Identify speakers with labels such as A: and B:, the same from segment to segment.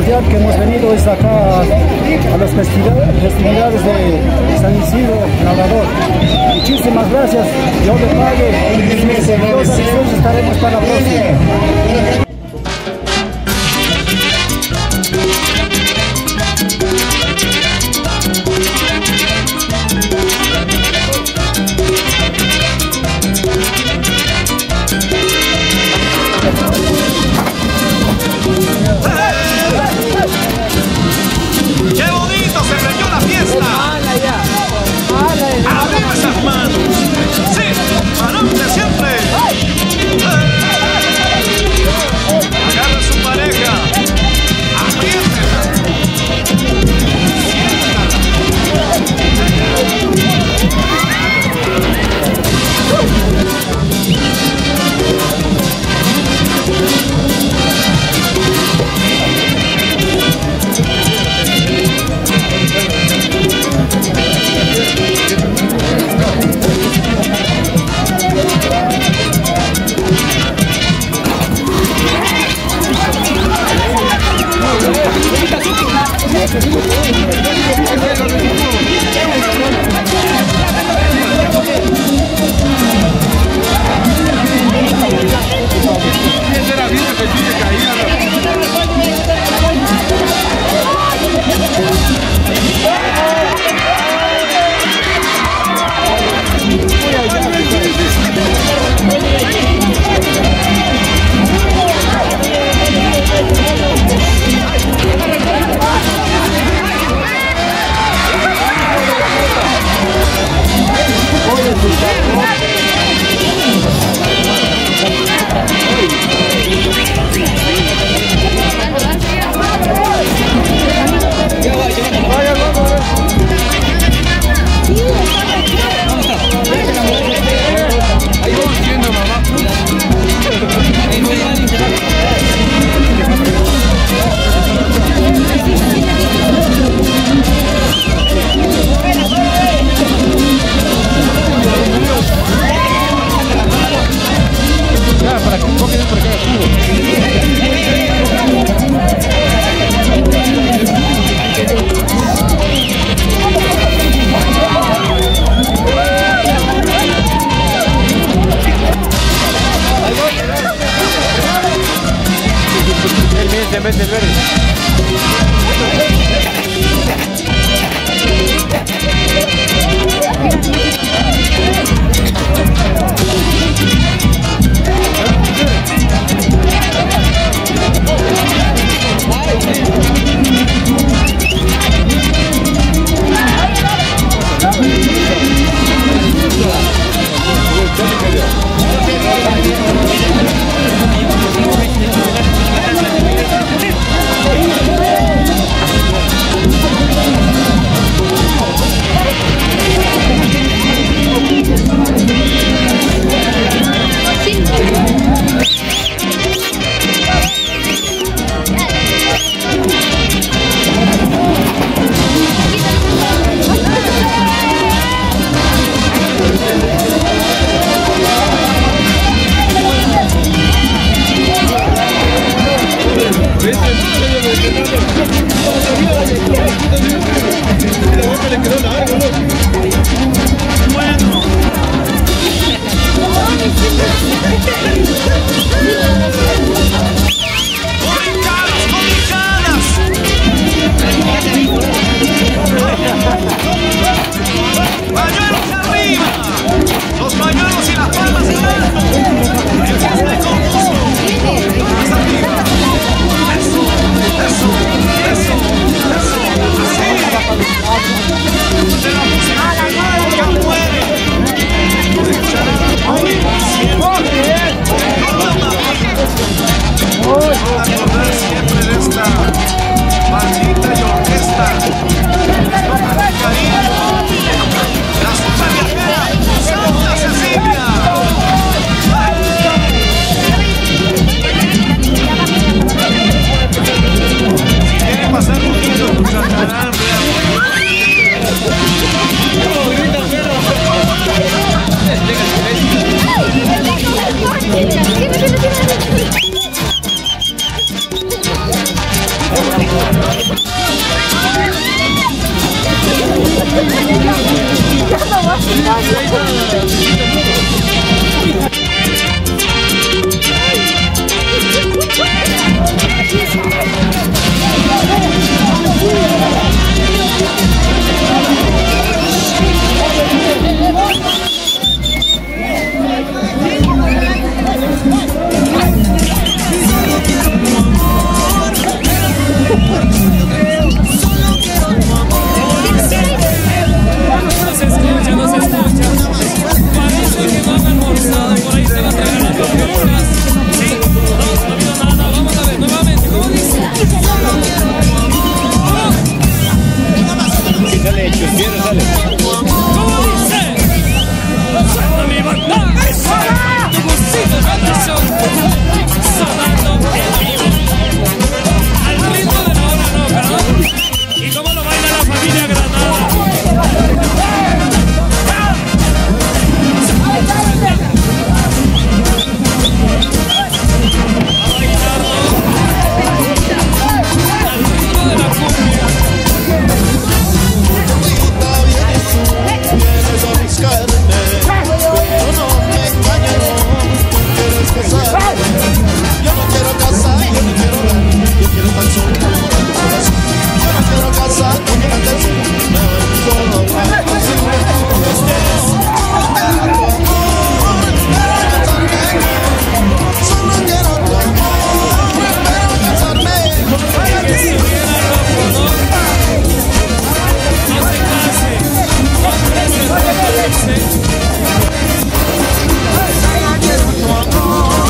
A: que hemos venido es acá a las festividades de San Isidro Labrador. Muchísimas gracias, Dios le pague, Dios estaremos para la próxima.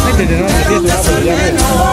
B: Métete, no,